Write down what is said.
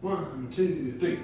One, two, three.